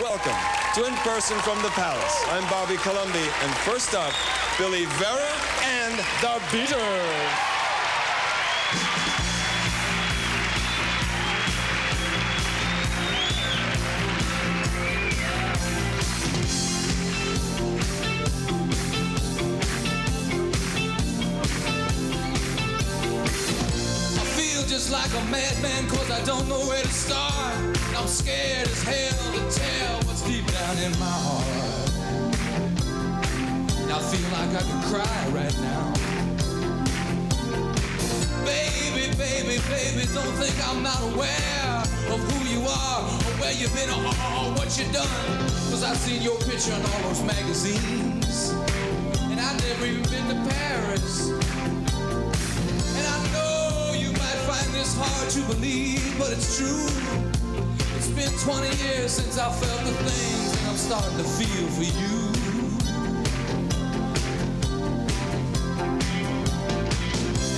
welcome to In Person from the Palace. I'm Bobby Colomby, and first up, Billy Vera and the Beaters. Just like a madman cause I don't know where to start. I'm scared as hell to tell what's deep down in my heart. And I feel like I could cry right now. Baby, baby, baby, don't think I'm not aware of who you are or where you've been or, or what you've done. Cause I've seen your picture in all those magazines. Believe, but it's true. It's been 20 years since I felt the things, and I'm starting to feel for you.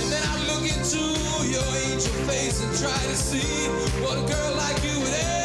And then I look into your angel face and try to see what a girl like you would ever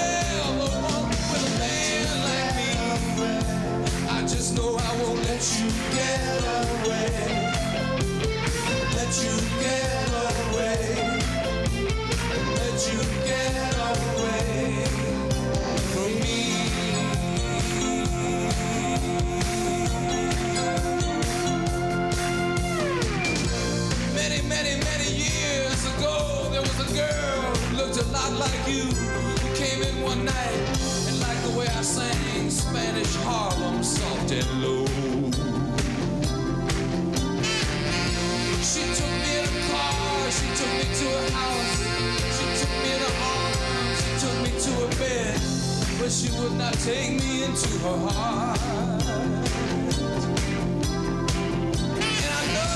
a lot like you, who came in one night and liked the way I sang Spanish Harlem, soft and low. She took me in a car, she took me to a house, she took me in her arms, took me to a bed, but she would not take me into her heart. And I know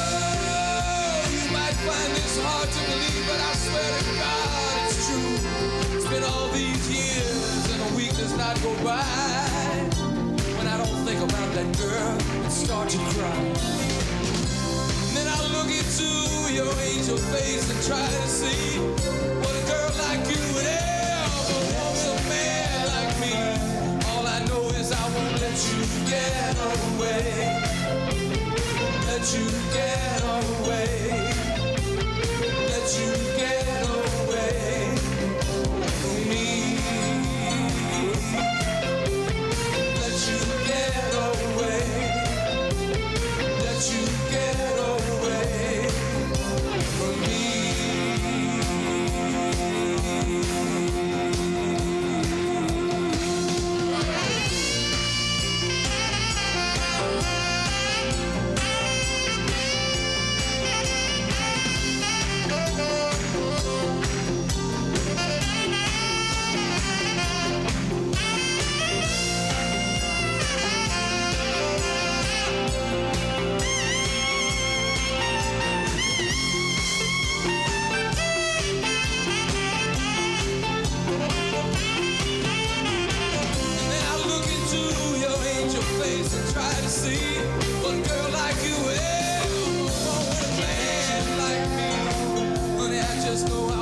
you might find this hard to believe, but I swear to God go by when I don't think about that girl and start to cry. Then I look into your angel face and try to see what a girl like you would ever want a man like me. All I know is I won't let you get away. Let you get away. just go out.